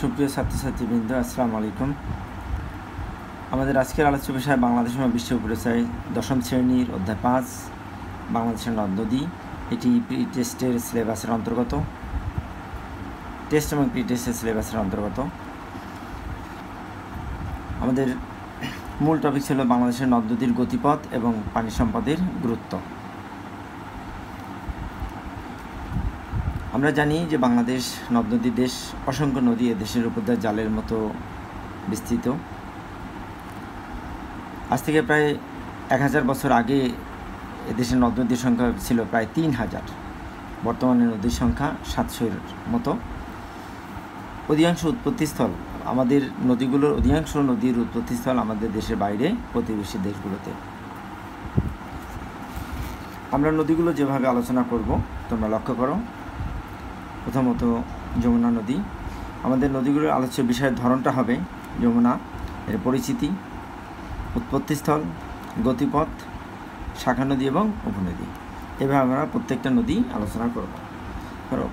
সুপ্রিয় ছাত্রছাত্রীবৃন্দ, আসসালামু আলাইকুম। আমাদের আজকের আলোচ্য বিষয় বাংলাদেশ এবং বিশ্ব পরিচয় দশম শ্রেণির অধ্যায় পাঁচ, বাংলাদেশের নদ এটি প্রি টেস্টের সিলেবাসের অন্তর্গত। টেস্ট এবং প্রি টেস্টের সিলেবাসের অন্তর্গত। আমাদের মূল টপিক ছিল বাংলাদেশের নদ নদীর গতিপথ এবং পানি সম্পদের গুরুত্ব। আমরা জানি যে বাংলাদেশ নদ দেশ, অসংখ্য নদী এদেশের উপর জালের মতো বিস্তৃত। আজ থেকে প্রায় এক হাজার বছর আগে এদেশের নদ নদীর সংখ্যা ছিল প্রায় তিন হাজার। বর্তমানে নদীর সংখ্যা সাতশোর মতো। অধিকাংশ উৎপত্তিস্থল, আমাদের নদীগুলোর অধিকাংশ নদীর উৎপত্তিস্থল আমাদের দেশের বাইরে, প্রতিবেশী দেশগুলোতে। আমরা নদীগুলো যেভাবে আলোচনা করব, তোমরা লক্ষ্য করো। প্রথমত যমুনা নদী। আমাদের নদীগুলোর আলোচ্য বিষয়ের ধরনটা হবে যমুনা, এর পরিচিতি, উৎপত্তিস্থল, গতিপথ, শাখা নদী এবং উপনদী। এভাবে আমরা প্রত্যেকটা নদী আলোচনা করব।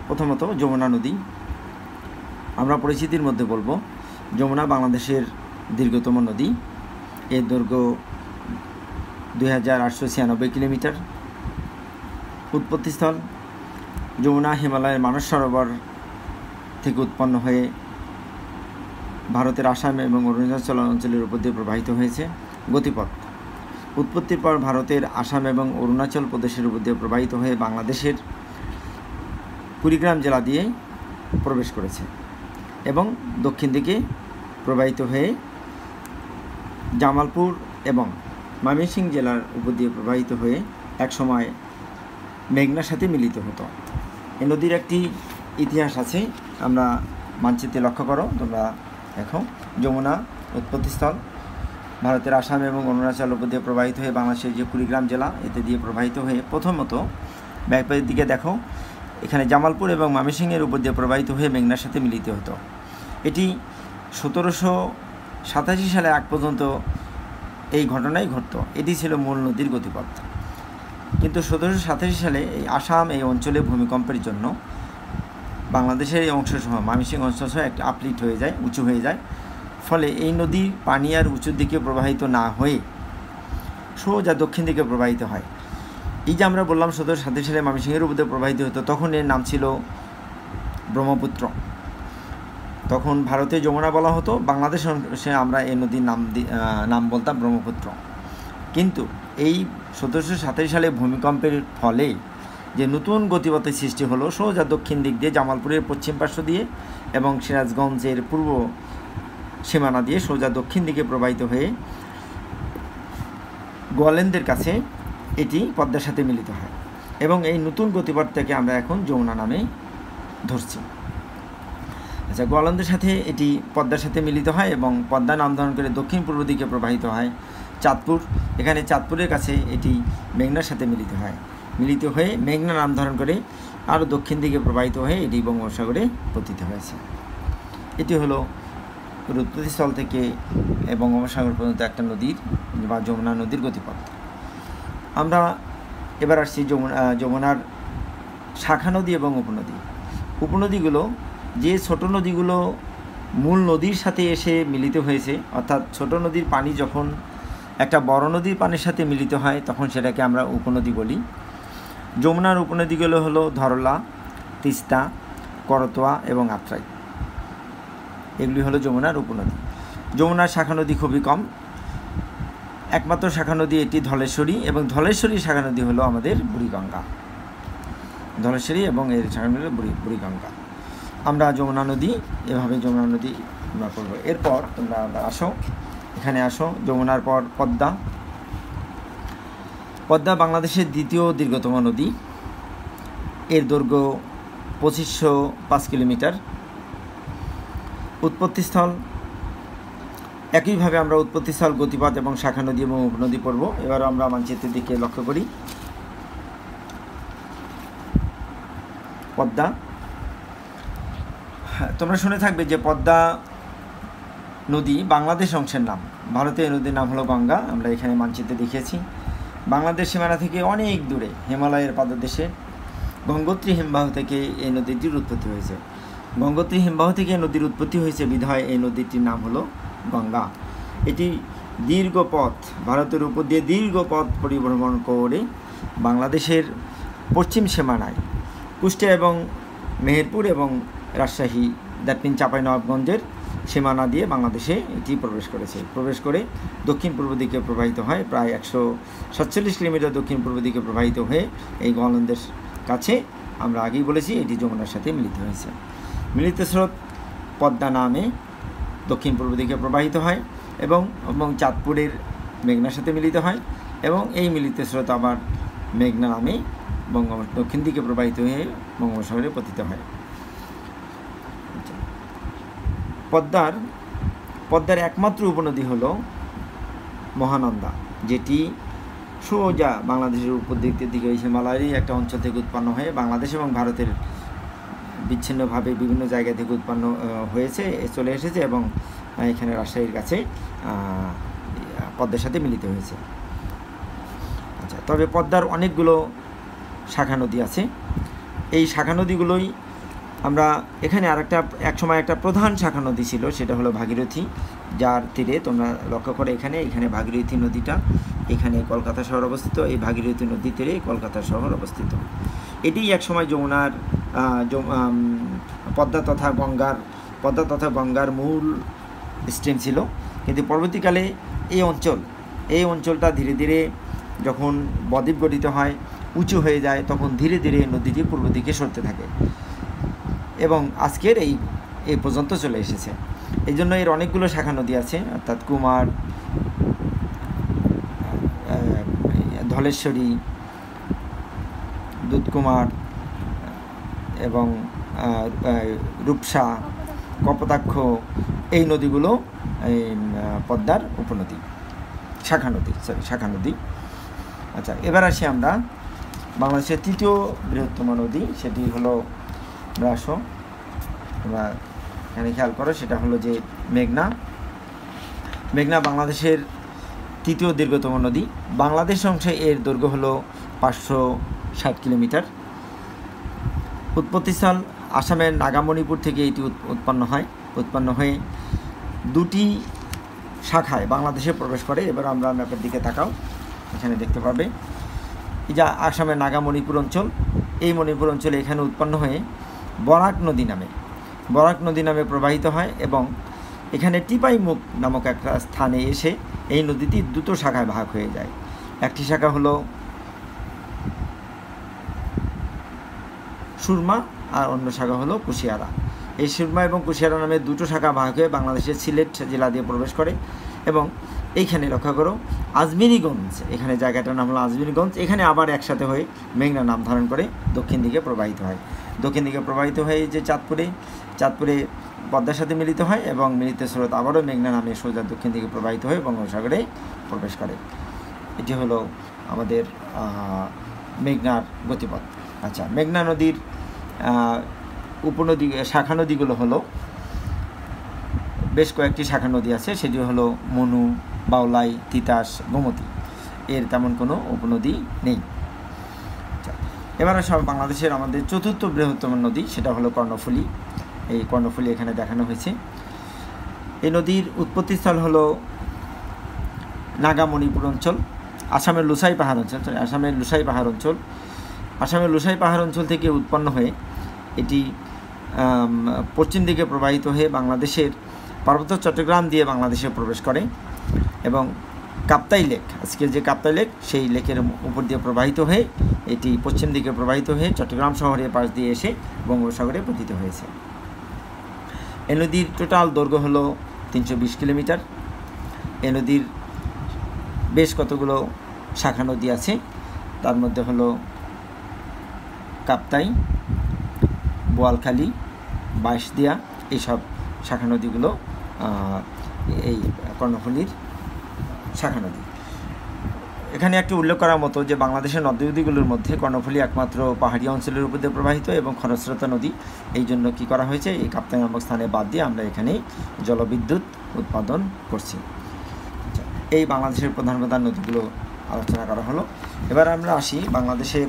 প্রথমত যমুনা নদী। আমরা পরিচিতির মধ্যে বলব, যমুনা বাংলাদেশের দীর্ঘতম নদী। এর দৈর্ঘ্য দুই হাজার আটশো ছিয়ানব্বই কিলোমিটার। উৎপত্তিস্থল যমুনা হিমালয়ের মানস সরোবর থেকে উৎপন্ন হয়ে ভারতের আসাম এবং অরুণাচল অঞ্চলের উপর দিয়ে প্রবাহিত হয়েছে গতিপথ। উৎপত্তির পর ভারতের আসাম এবং অরুণাচল প্রদেশের উপর দিয়ে প্রবাহিত হয়ে বাংলাদেশের কুড়িগ্রাম জেলা দিয়ে প্রবেশ করেছে এবং দক্ষিণ দিকে প্রবাহিত হয়ে জামালপুর এবং ময়মনসিং জেলার উপর দিয়ে প্রবাহিত হয়ে একসময় মেঘনার সাথে মিলিত হতো। এই নদীর একটি ইতিহাস আছে। আমরা মানচিত্রে লক্ষ্য করো, তোমরা দেখো। যমুনা উৎপত্তিস্থল। ভারতের আসাম এবং অরুণাচল দিয়ে প্রবাহিত হয়ে বাংলাদেশের যে কুড়িগ্রাম জেলা, এতে দিয়ে প্রবাহিত হয়ে প্রথমত ব্যাকপাতের দিকে দেখো, এখানে জামালপুর এবং মামিসিংয়ের উপর দিয়ে প্রবাহিত হয়ে মেঘনার সাথে মিলিত হতো। এটি সতেরোশো সাতাশি সালে আগ পর্যন্ত এই ঘটনাই ঘটত। এটি ছিল মূল নদীর গতিপথ। কিন্তু সতেরোশো সাতাশি সালে এই আসাম এই অঞ্চলে ভূমিকম্পের জন্য বাংলাদেশের এই অংশসহ মামিসিং অংশসহ একটা আপলিট হয়ে যায়, উঁচু হয়ে যায়। ফলে এই নদী পানি আর উঁচুর দিকে প্রবাহিত না হয়ে সোজা দক্ষিণ দিকে প্রবাহিত হয়। এই যে আমরা বললাম সতেরোশো সাতাশি সালে মামিসিংয়ের উপরে প্রবাহিত হতো, তখন এর নাম ছিল ব্রহ্মপুত্র। তখন ভারতে যমুনা বলা হতো, বাংলাদেশ আমরা এই নদীর নাম নাম বলতাম ব্রহ্মপুত্র। কিন্তু এই সতেরোশো সাতাশ সালে ভূমিকম্পের ফলে যে নতুন গতিপথের সৃষ্টি হলো, সোজা দক্ষিণ দিক দিয়ে জামালপুরের পশ্চিম পার্শ্ব দিয়ে এবং সিরাজগঞ্জের পূর্ব সীমানা দিয়ে সোজা দক্ষিণ দিকে প্রবাহিত হয়ে গোয়ালেন্দের কাছে এটি পদ্মার সাথে মিলিত হয় এবং এই নতুন গতিপথটাকে আমরা এখন যমুনা নামে ধরছি। আচ্ছা গোয়ালন্দের সাথে এটি পদ্মার সাথে মিলিত হয় এবং পদ্মা নাম ধারণ করে দক্ষিণ পূর্ব দিকে প্রবাহিত হয়। চাঁদপুর। এখানে চাঁদপুরের কাছে এটি মেঘনার সাথে মিলিত হয়। মিলিত হয়ে মেঘনা নাম ধারণ করে আরও দক্ষিণ দিকে প্রবাহিত হয়ে এটি বঙ্গোপসাগরে পতিত হয়েছে। এটি হলো উৎপত্তিস্থল থেকে বঙ্গোপসাগর পর্যন্ত একটা নদীর বা যমুনা নদীর গতিপথ। আমরা এবার আসছি যমুনা যমুনার শাখা নদী এবং উপনদী। উপনদীগুলো যে ছোট নদীগুলো মূল নদীর সাথে এসে মিলিত হয়েছে, অর্থাৎ ছোট নদীর পানি যখন একটা বড় নদীর পানির সাথে মিলিত হয়, তখন সেটাকে আমরা উপনদী বলি। যমুনার উপনদীগুলো হলো ধরলা, তিস্তা, করতোয়া এবং আত্রাই। এগুলি হলো যমুনার উপনদী। যমুনার শাখা নদী খুবই কম। একমাত্র শাখা নদী এটি ধলেশ্বরী এবং ধলেশ্বরী শাখা নদী হলো আমাদের বুড়িগঙ্গা। ধলেশ্বরী এবং এর শাখা নদী বুড়ি, বুড়িগঙ্গা। আমরা যমুনা নদী, এভাবে যমুনা নদী আমরা করব এরপর তোমরা আসো। এখানে আসো, যমুনার পর পদ্মা। পদ্মা বাংলাদেশের দ্বিতীয় দীর্ঘতম নদী। এর দৈর্ঘ্য পঁচিশশো পাঁচ কিলোমিটার। উৎপত্তিস্থল, একইভাবে আমরা উৎপত্তিস্থল, গতিপথ এবং শাখা নদী এবং উপনদী পড়ব। এবার আমরা মানচিত্রের দিকে লক্ষ্য করি। পদ্মা। তোমরা শুনে থাকবে যে পদ্মা নদী বাংলাদেশ অংশের নাম। ভারতীয় নদীর নাম হলো গঙ্গা, আমরা এখানে মানচিত্রে দেখিয়েছি। বাংলাদেশ সীমানা থেকে অনেক দূরে, হিমালয়ের পাদদেশে। গঙ্গোত্রী হিমবাহ থেকে এই নদীটির উৎপত্তি হয়েছে। গঙ্গোত্রী হিমবাহ থেকে নদীর উৎপত্তি হয়েছে বিধায় এই নদীটির নাম হলো গঙ্গা। এটি দীর্ঘ পথ, ভারতের উপর দিয়ে দীর্ঘ পথ পরিভ্রমণ করে বাংলাদেশের পশ্চিম সীমানায় কুষ্টিয়া এবং মেহেরপুর এবং রাজশাহী, দ্যাট মিন চাঁপাইনবাবগঞ্জের সীমানা দিয়ে বাংলাদেশে এটি প্রবেশ করেছে। প্রবেশ করে দক্ষিণ পূর্ব দিকে প্রবাহিত হয়, প্রায় একশো সাতচল্লিশ কিলোমিটার দক্ষিণ পূর্ব দিকে প্রবাহিত হয়ে এই গলন্দের কাছে আমরা আগেই বলেছি, এটি যমুনার সাথে মিলিত হয়েছে। মিলিত স্রোত পদ্মা নামে দক্ষিণ পূর্ব দিকে প্রবাহিত হয় এবং এবং চাঁদপুরের মেঘনার সাথে মিলিত হয় এবং এই মিলিত স্রোত আবার মেঘনা নামে বঙ্গ দক্ষিণ দিকে প্রবাহিত হয়ে বঙ্গোপসাগরে পতিত হয়। পদ্মার পদ্মার একমাত্র উপনদী হল মহানন্দা, যেটি সোজা বাংলাদেশের উপর দিক ওই হিমালয়েরই একটা অঞ্চল থেকে উৎপন্ন হয়ে বাংলাদেশ এবং ভারতের বিচ্ছিন্নভাবে বিভিন্ন জায়গা থেকে উৎপন্ন হয়েছে, চলে এসেছে এবং এখানে রাজশাহীর কাছে পদ্মার সাথে মিলিত হয়েছে। আচ্ছা তবে পদ্মার অনেকগুলো শাখা নদী আছে। এই শাখা নদীগুলোই আমরা এখানে আর আরেকটা একসময় একটা প্রধান শাখা নদী ছিল, সেটা হলো ভাগীরথী, যার তীরে তোমরা লক্ষ্য করে এখানে এখানে ভাগীরথী নদীটা, এখানে কলকাতা শহর অবস্থিত, এই ভাগীরথী নদীর তীরে কলকাতা শহর অবস্থিত। এটি একসময় যমুনার পদ্মা তথা গঙ্গার, পদ্মা তথা গঙ্গার মূল স্ট্রিম ছিল। কিন্তু পরবর্তীকালে এই অঞ্চল, এই অঞ্চলটা ধীরে ধীরে যখন বদ্বীপ গঠিত হয়, উঁচু হয়ে যায়, তখন ধীরে ধীরে নদীটি পূর্ব দিকে সরতে থাকে। এবং আজকের এই এই পর্যন্ত চলে এসেছে। এই জন্য এর অনেকগুলো শাখা নদী আছে, অর্থাৎ কুমার ধলেশ্বরী, দুধকুমার, এবং রূপসা, কপোতাক্ষ, এই নদীগুলো, এই পদ্মার উপনদী, শাখা নদী সরি শাখা নদী। আচ্ছা এবার আসি আমরা বাংলাদেশের তৃতীয় বৃহত্তম নদী, সেটি হলো আমরা আসো। তোমরা এখানে খেয়াল করো, সেটা হলো যে মেঘনা। মেঘনা বাংলাদেশের তৃতীয় দীর্ঘতম নদী। বাংলাদেশ অংশে এর দৈর্ঘ্য হলো পাঁচশো ষাট কিলোমিটার। উৎপত্তিস্থল আসামের নাগামণিপুর থেকে এটি উৎপন্ন হয়। উৎপন্ন হয়ে দুটি শাখায় বাংলাদেশে প্রবেশ করে। এবার আমরা ম্যাপের দিকে তাকাও। এখানে দেখতে পাবে। যা আসামের নাগামণিপুর অঞ্চল, এই মণিপুর অঞ্চলে এখানে উৎপন্ন হয়ে বরাক নদী নামে। বরাক নদী নামে প্রবাহিত হয় এবং এখানে টিপাই মুখ নামক একটা স্থানে এসে এই নদীটি দুটো শাখায় ভাগ হয়ে যায়। একটি শাখা হলো সুরমা আর অন্য শাখা হলো কুশিয়ারা। এই সুরমা এবং কুশিয়ারা নামে দুটো শাখা ভাগ হয়ে বাংলাদেশের সিলেট জেলা দিয়ে প্রবেশ করে এবং এইখানে লক্ষ্য করো, আজমিরিগঞ্জ, এখানে জায়গাটার নাম হলো আজমিরিগঞ্জ, এখানে আবার একসাথে হয়ে মেঘনা নাম ধারণ করে দক্ষিণ দিকে প্রবাহিত হয়। দক্ষিণ দিকে প্রবাহিত হয়ে যে চাঁদপুরে চাঁদপুরে পদ্মার সাথে মিলিত হয় এবং মিলিত স্রোত আবারও মেঘনা নামে সোজা দক্ষিণ দিকে প্রবাহিত হয়ে বঙ্গোপসাগরে প্রবেশ করে। এটি হলো আমাদের মেঘনার গতিপথ। আচ্ছা মেঘনা নদীর উপনদী শাখা নদীগুলো হলো, বেশ কয়েকটি শাখা নদী আছে, সেটি হলো মনু, বাউলাই, তিতাস, গোমতী। এর তেমন কোনো উপনদী নেই। এবারে সব বাংলাদেশের আমাদের চতুর্থ বৃহত্তম নদী, সেটা হলো কর্ণফুলী। এই কর্ণফুলী এখানে দেখানো হয়েছে। এই নদীর উৎপত্তিস্থল হলো নাগামণিপুর অঞ্চল, আসামের লুসাই পাহাড় অঞ্চল আসামের লুসাই পাহাড় অঞ্চল। আসামের লুসাই পাহাড় অঞ্চল থেকে উৎপন্ন হয়ে এটি পশ্চিম দিকে প্রবাহিত হয়ে বাংলাদেশের পার্বত্য চট্টগ্রাম দিয়ে বাংলাদেশে প্রবেশ করে এবং কাপ্তাই লেক, আজকের যে কাপ্তাই লেক, সেই লেকের উপর দিয়ে প্রবাহিত হয়ে, এটি পশ্চিম দিকে প্রবাহিত হয়ে চট্টগ্রাম শহরের পাশ দিয়ে এসে বঙ্গোপসাগরে পতিত হয়েছে। এ নদীর টোটাল দৈর্ঘ্য হলো তিনশো বিশ কিলোমিটার। এ নদীর বেশ কতগুলো শাখা নদী আছে, তার মধ্যে হলো কাপ্তাই, বোয়ালখালী বাইশদিয়া এইসব শাখা নদীগুলো এই কর্ণফুলির শাখা নদী। এখানে একটি উল্লেখ করার মতো যে বাংলাদেশের নদীগুলোর মধ্যে কর্ণফুলী একমাত্র পাহাড়ি অঞ্চলের উপর দিয়ে প্রবাহিত এবং খরস্রোতা নদী। এই জন্য কী করা হয়েছে? এই কাপ্তাই নামক স্থানে বাদ দিয়ে আমরা এখানে জলবিদ্যুৎ উৎপাদন করছি। এই বাংলাদেশের প্রধান প্রধান নদীগুলো আলোচনা করা হলো। এবার আমরা আসি বাংলাদেশের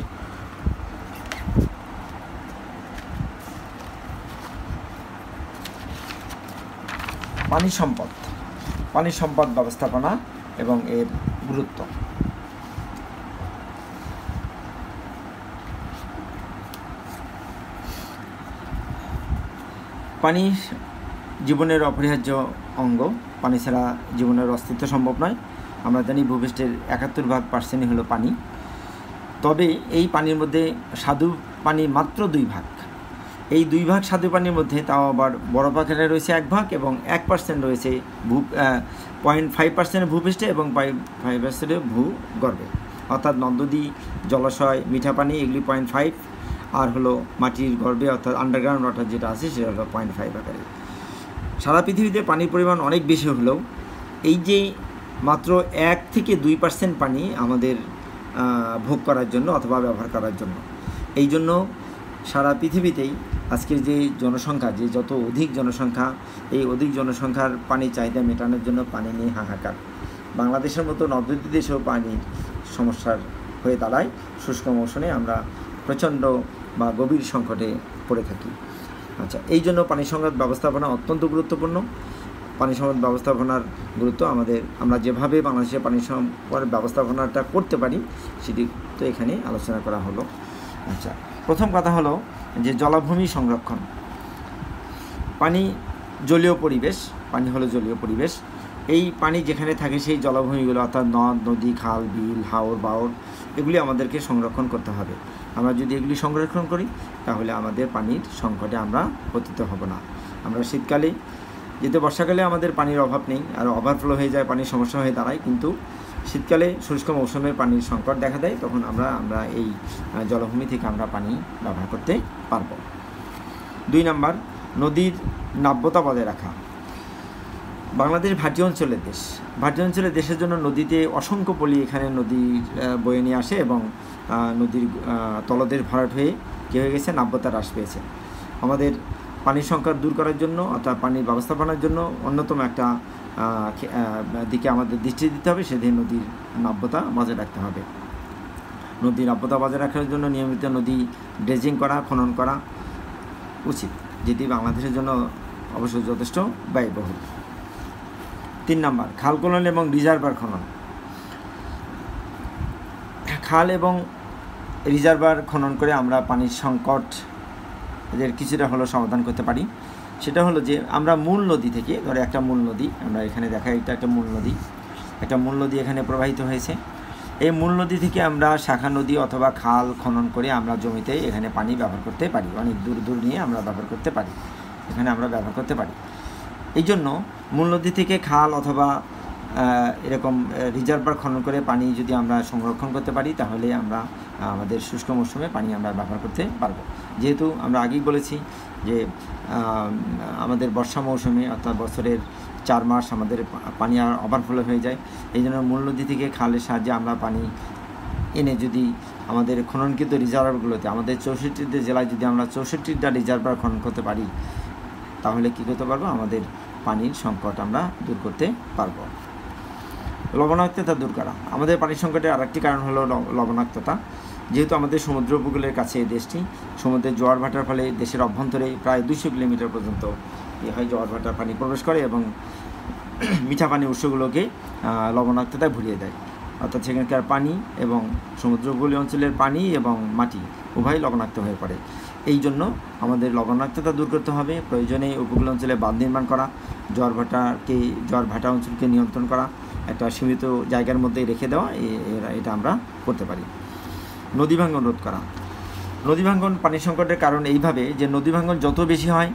পানি সম্পদ। পানি সম্পদ ব্যবস্থাপনা এবং এর গুরুত্ব। পানি জীবনের অপরিহার্য অঙ্গ। পানি ছাড়া জীবনের অস্তিত্ব সম্ভব নয়। আমরা জানি ভূপৃষ্ঠের একাত্তর ভাগ পার্সেন্টই হলো পানি। তবে এই পানির মধ্যে স্বাদু পানি মাত্র দুই ভাগ। এই দুই ভাগ স্বাদু পানির মধ্যে তাও আবার বড় পাখিরা রয়েছে এক ভাগ এবং এক পার্সেন্ট রয়েছে ভূ পয়েন্ট ফাইভ পার্সেন্ট ভূপৃষ্ঠে এবং ফাইভ ফাইভ পার্সেন্টে ভূ গর্ভে। অর্থাৎ নদী জলাশয় মিঠা পানি এগুলি পয়েন্ট ফাইভ। আর হলো মাটির গর্ভে অর্থাৎ আন্ডারগ্রাউন্ড ওয়াটার যেটা আছে সেটা হলো পয়েন্ট ফাইভ আকারে। সারা পৃথিবীতে পানির পরিমাণ অনেক বেশি হলেও এই যে মাত্র এক থেকে দুই পার্সেন্ট পানি আমাদের ভোগ করার জন্য অথবা ব্যবহার করার জন্য। এই জন্য সারা পৃথিবীতেই আজকের যে জনসংখ্যা, যে যত অধিক জনসংখ্যা, এই অধিক জনসংখ্যার পানি চাহিদা মেটানোর জন্য পানি নিয়ে হাহাকার। বাংলাদেশের মতো নবদ্বীপ দেশেও পানির সমস্যার হয়ে দাঁড়ায়। শুষ্ক মৌসুমে আমরা প্রচণ্ড বা গভীর সংকটে পড়ে থাকি। আচ্ছা এই জন্য পানি সংবাদ ব্যবস্থাপনা অত্যন্ত গুরুত্বপূর্ণ। পানি সম্পদ ব্যবস্থাপনার গুরুত্ব আমাদের, আমরা যেভাবে বাংলাদেশের পানি সম্পদ ব্যবস্থাপনাটা করতে পারি, সেটি তো এখানে আলোচনা করা হলো। আচ্ছা প্রথম কথা হলো যে জলাভূমি সংরক্ষণ। পানি জলীয় পরিবেশ, পানি হলো জলীয় পরিবেশ। এই পানি যেখানে থাকে সেই জলাভূমিগুলো, অর্থাৎ নদ, নদী, খাল, বিল, হাওর বাওর এগুলি আমাদেরকে সংরক্ষণ করতে হবে। আমরা যদি এগুলি সংরক্ষণ করি, তাহলে আমাদের পানির সংকটে আমরা পতিত হব না। আমরা শীতকালে যেহেতু বর্ষাকালে আমাদের পানির অভাব নেই আর ওভারফ্লো হয়ে যায়, পানির সমস্যা হয়ে দাঁড়ায়, কিন্তু শীতকালে শুষ্ক মৌসুমের পানির সংকট দেখা দেয়, তখন আমরা আমরা এই জলভূমি থেকে আমরা পানি ব্যবহার করতে পারব। দুই নাম্বার, নদীর নাব্যতা বজায় রাখা। বাংলাদেশ ভাটি অঞ্চলের দেশ। ভাটি অঞ্চলের দেশের জন্য নদীতে অসংখ্য পলি এখানে নদী বয়ে নিয়ে আসে এবং নদীর তলদেশ ভরাট হয়ে কী হয়ে গেছে? নাব্যতা হ্রাস পেয়েছে। আমাদের পানির সংকট দূর করার জন্য অর্থাৎ পানির ব্যবস্থাপনার জন্য অন্যতম একটা দিকে আমাদের দৃষ্টি দিতে হবে সেদিন নদীর নাব্যতা বজায় রাখতে হবে। নদীর নাব্যতা বজায় রাখার জন্য নিয়মিত নদী ড্রেজিং করা, খনন করা উচিত, যেটি বাংলাদেশের জন্য অবশ্যই যথেষ্ট ব্যয়বহুল। তিন নম্বর, খাল খনন এবং রিজার্ভার খনন। খাল এবং রিজার্ভার খনন করে আমরা পানির সংকট এদের কিছুটা হলো সমাধান করতে পারি। সেটা হলো যে, আমরা মূল নদী থেকে, ধরো একটা মূল নদী, আমরা এখানে দেখা এটা একটা মূল নদী, একটা মূল নদী এখানে প্রবাহিত হয়েছে। এই মূল নদী থেকে আমরা শাখা নদী অথবা খাল খনন করে আমরা জমিতে এখানে পানি ব্যবহার করতে পারি, অনেক দূর দূর নিয়ে আমরা ব্যবহার করতে পারি, এখানে আমরা ব্যবহার করতে পারি। এই জন্য মূল নদী থেকে খাল অথবা এরকম রিজার্ভার খনন করে পানি যদি আমরা সংরক্ষণ করতে পারি, তাহলে আমরা আমাদের শুষ্ক মৌসুমে পানি আমরা ব্যবহার করতে পারব। যেহেতু আমরা আগেই বলেছি যে আমাদের বর্ষা মৌসুমে অর্থাৎ বছরের চার মাস আমাদের পানি আর ওভারফ্লো হয়ে যায়, এই জন্য মূল নদী থেকে খালের সাহায্যে আমরা পানি এনে যদি আমাদের খননকৃত রিজার্ভারগুলোতে আমাদের চৌষট্টিতে জেলায় যদি আমরা চৌষট্টিটা রিজার্ভার খনন করতে পারি, তাহলে কী করতে পারব? আমাদের পানির সংকট আমরা দূর করতে পারব। লবণাক্ততা দূর করা। আমাদের পানি সংকটের আরেকটি কারণ হলো লবণাক্ততা। যেহেতু আমাদের সমুদ্র উপকূলের কাছে এই দেশটি, সমুদ্রের জোয়ার ভাটার ফলে দেশের অভ্যন্তরে প্রায় দুশো কিলোমিটার পর্যন্ত এ হয় জোয়ার ভাটার পানি প্রবেশ করে এবং মিঠা পানি উৎসগুলোকে লবণাক্ততায় ভুলিয়ে দেয়। অর্থাৎ সেখানকার পানি এবং সমুদ্র উপকূলীয় অঞ্চলের পানি এবং মাটি উভয় লবণাক্ত হয়ে পড়ে। এই জন্য আমাদের লবণাক্ততা দূর করতে হবে, প্রয়োজনে উপকূল অঞ্চলে বাঁধ নির্মাণ করা জ্বর ভাটাকে জ্বর ভাটা অঞ্চলকে নিয়ন্ত্রণ করা একটা সীমিত জায়গার মধ্যে রেখে দেওয়া এটা আমরা করতে পারি। নদী ভাঙ্গন রোধ করা। নদী ভাঙ্গন পানি সংকটের কারণ এইভাবে যে নদী ভাঙ্গন যত বেশি হয়,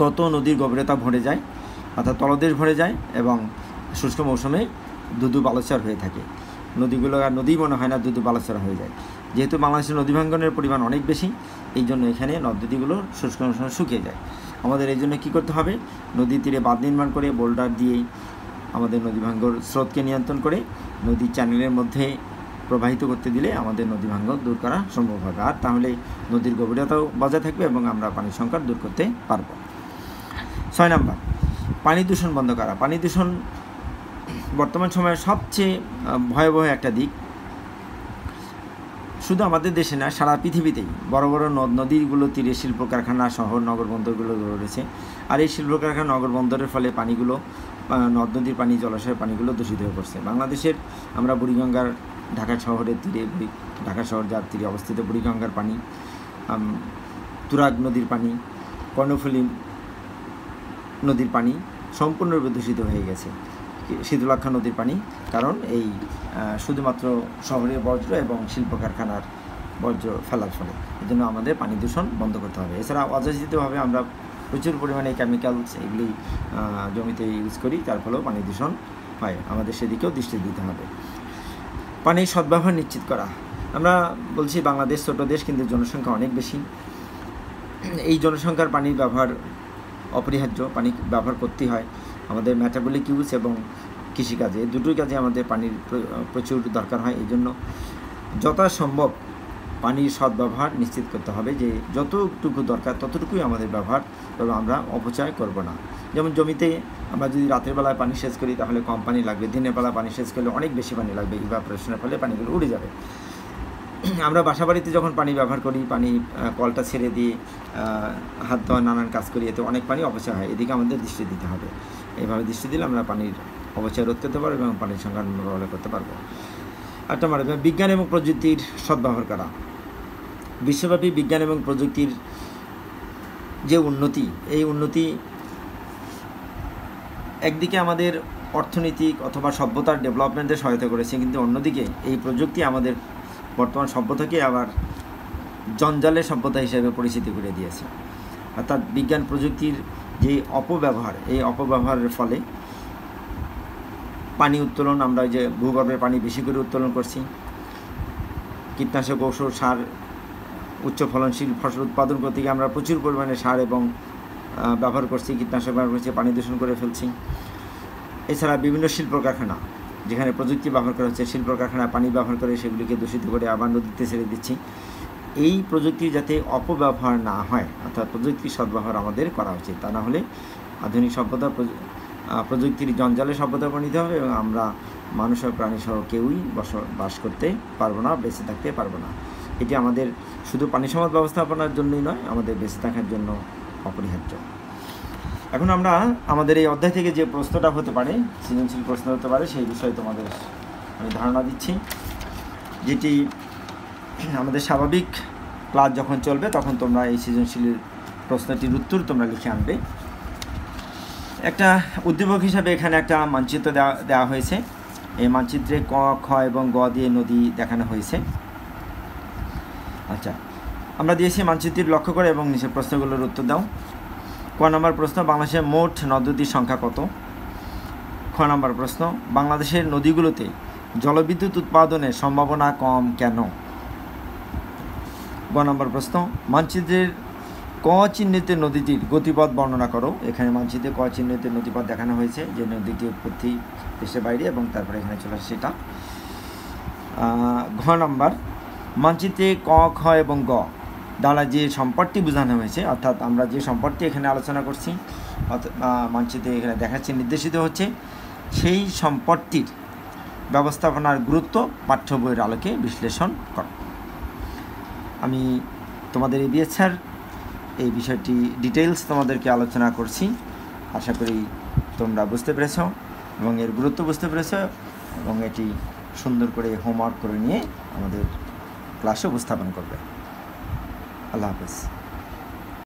তত নদীর গভীরতা ভরে যায়, অর্থাৎ তলদেশ ভরে যায় এবং শুষ্ক মৌসুমে দুদু বালচার হয়ে থাকে। নদীগুলো আর নদী মনে হয় না দুদু বালচার হয়ে যায়। যেহেতু বাংলাদেশের নদী ভাঙ্গনের পরিমাণ অনেক বেশি, এই জন্য এখানে নদ নদীগুলো শুষ্ক মৌসুমে শুকিয়ে যায়। আমাদের এই জন্য কী করতে হবে? নদী তীরে বাঁধ নির্মাণ করে বোল্ডার দিয়েই আমাদের নদী ভাঙ্গর স্রোতকে নিয়ন্ত্রণ করে নদীর চ্যানেলের মধ্যে প্রবাহিত করতে দিলে আমাদের নদী ভাঙ্গ দূর করা সম্ভব হবে। আর তাহলে নদীর গভীরতাও বজায় থাকবে এবং আমরা পানি সংকট দূর করতে পারব। ছয় নম্বর, পানি দূষণ বন্ধ করা। পানি দূষণ বর্তমান সময়ে সবচেয়ে ভয়াবহ একটা দিক। শুধু আমাদের দেশে না, সারা পৃথিবীতেই বড় বড় নদ, নদীগুলো, তীরে শিল্প কারখানা শহর নগর বন্দরগুলো রয়েছে। আর এই শিল্প কারখানা নগর বন্দরের ফলে পানিগুলো নদ নদীর পানি, জলাশয়ের পানিগুলো দূষিত হয়ে পড়ছে। বাংলাদেশের আমরা বুড়িগঙ্গার ঢাকা শহরের তীরে ঢাকা শহর যার তীরে অবস্থিত বুড়িগঙ্গার পানি তুরাগ নদীর পানি, কর্ণফুলী নদীর পানি সম্পূর্ণরূপে দূষিত হয়ে গেছে। শীতলাক্ষা নদীর পানি, কারণ এই শুধুমাত্র শহরের বর্জ্য এবং শিল্প কারখানার বর্জ্য ফেলার ফলে। এই জন্য আমাদের পানি দূষণ বন্ধ করতে হবে। এছাড়া অযাচিতভাবে আমরা প্রচুর পরিমাণে কেমিক্যালস এগুলি জমিতে ইউজ করি, তার ফলেও পানি দূষণ হয়। আমাদের সেদিকেও দৃষ্টি দিতে হবে। পানির সদ্ব্যবহার নিশ্চিত করা। আমরা বলছি বাংলাদেশ ছোট দেশ, কিন্তু জনসংখ্যা অনেক বেশি। এই জনসংখ্যার পানির ব্যবহার অপরিহার্য, পানি ব্যবহার করতে হয়। আমাদের মেটাবলিক ইউজ এবং কৃষিকাজে দুটোই কাজে আমাদের পানির প্রচুর দরকার হয়। এই জন্য যথাসম্ভব পানির সদ্ব্যবহার নিশ্চিত করতে হবে যে যতটুকু দরকার ততটুকুই আমাদের ব্যবহার তবে আমরা অপচয় করব না। যেমন জমিতে আমরা যদি রাতের বেলায় পানি সেচ করি, তাহলে কম পানি লাগবে। দিনের বেলা পানি সেচ করলে অনেক বেশি পানি লাগবে ইভাপোরেশনের ফলে পানিগুলো উড়ে যাবে। আমরা বাসা বাড়িতে যখন পানি ব্যবহার করি, পানি কলটা ছেড়ে দিয়ে হাত ধোয়া, নানান কাজ করি, এতে অনেক পানি অপচয় হয়। এদিকে আমাদের দৃষ্টি দিতে হবে। এইভাবে দৃষ্টি দিলে আমরা পানির অপচয় রোধ করতে পারব এবং পানির সংখ্যা মোকাবেলা করতে পারব। আট নম্বর বিজ্ঞান এবং প্রযুক্তির সদ্ব্যবহার করা। বিশ্বব্যাপী বিজ্ঞান এবং প্রযুক্তির যে উন্নতি, এই উন্নতি একদিকে আমাদের অর্থনৈতিক অথবা সভ্যতার ডেভেলপমেন্টে সহায়তা করেছে, কিন্তু অন্যদিকে এই প্রযুক্তি আমাদের বর্তমান সভ্যতাকে আবার জঞ্জালের সভ্যতা হিসেবে পরিচিতি করে দিয়েছে। অর্থাৎ বিজ্ঞান প্রযুক্তির যে অপব্যবহার, এই অপব্যবহারের ফলে পানি উত্তোলন, আমরা যে ভূগর্ভের পানি বেশি করে উত্তোলন করছি, কীটনাশক ঔষধ, সার উচ্চ ফলনশীল ফসল উৎপাদন করতে গিয়ে আমরা প্রচুর পরিমাণে সার এবং ব্যবহার করছি, কীটনাশক ব্যবহার করছি, পানি দূষণ করে ফেলছি। এছাড়া বিভিন্ন শিল্প কারখানা যেখানে প্রযুক্তি ব্যবহার করা হচ্ছে শিল্প কারখানা পানি ব্যবহার করে সেগুলিকে দূষিত করে আবার নদীতে ছেড়ে দিচ্ছি। এই প্রযুক্তির যাতে অপব্যবহার না হয়, অর্থাৎ প্রযুক্তির সদ্ব্যবহার আমাদের করা উচিত। তা না হলে আধুনিক সভ্যতা প্রযু- প্রযুক্তির জঞ্জালে সভ্যতা পরিণত হবে এবং আমরা মানুষ ও প্রাণী সহ কেউই বসবাস করতে পারব না, বেঁচে থাকতে পারব না। এটি আমাদের শুধু পানি সম্পদ ব্যবস্থাপনার জন্যই নয়, আমাদের বেঁচে থাকার জন্য অপরিহার্য। এখন আমরা আমাদের এই অধ্যায় থেকে যে প্রশ্নটা হতে পারে, সৃজনশীল প্রশ্ন হতে পারে, সেই বিষয়ে তোমাদের আমি ধারণা দিচ্ছি। যেটি আমাদের স্বাভাবিক ক্লাস যখন চলবে, তখন তোমরা এই সৃজনশীল প্রশ্নটির উত্তর তোমরা লিখে আনবে। একটা উদ্দীপক হিসাবে এখানে একটা মানচিত্র দেওয়া দেওয়া হয়েছে। এই মানচিত্রে ক, খ এবং গ দিয়ে নদী দেখানো হয়েছে। আচ্ছা। আমরা দিয়েছি মানচিত্রটি লক্ষ্য করে এবং নিচে প্রশ্নগুলোর উত্তর দাও। ক নম্বর প্রশ্ন বাংলাদেশের মোট নদ নদীর সংখ্যা কত? খ নম্বর প্রশ্ন, বাংলাদেশের নদীগুলোতে জলবিদ্যুৎ উৎপাদনের সম্ভাবনা কম কেন? গ নম্বর প্রশ্ন, মানচিত্রের ক চিহ্নিত নদীটির গতিপথ বর্ণনা করো। এখানে মানচিত্রে ক চিহ্নিত নদীপথ দেখানো হয়েছে, যে নদীটি উৎপত্তি দেশের বাইরে এবং তারপরে এখানে চলে আসে সেটা। ঘ নম্বর মানচিত্রে ক, খ এবং গ। দ্বারা যে সম্পদটি বোঝানো হয়েছে, অর্থাৎ আমরা যে সম্পদটি এখানে আলোচনা করছি মানচিত্রে এখানে দেখাচ্ছে, নির্দেশিত হচ্ছে, সেই সম্পদটির ব্যবস্থাপনার গুরুত্ব পাঠ্য বইয়ের আলোকে বিশ্লেষণ কর। আমি তোমাদের এই বিএসআর, এই বিষয়টি ডিটেলস তোমাদেরকে আলোচনা করছি। আশা করি তোমরা বুঝতে পেরেছ এবং এর গুরুত্ব বুঝতে পেরেছ এবং এটি সুন্দর করে হোমওয়ার্ক করে নিয়ে আমাদের ক্লাসে উপস্থাপন করবে। আল্লাহ হাফেজ।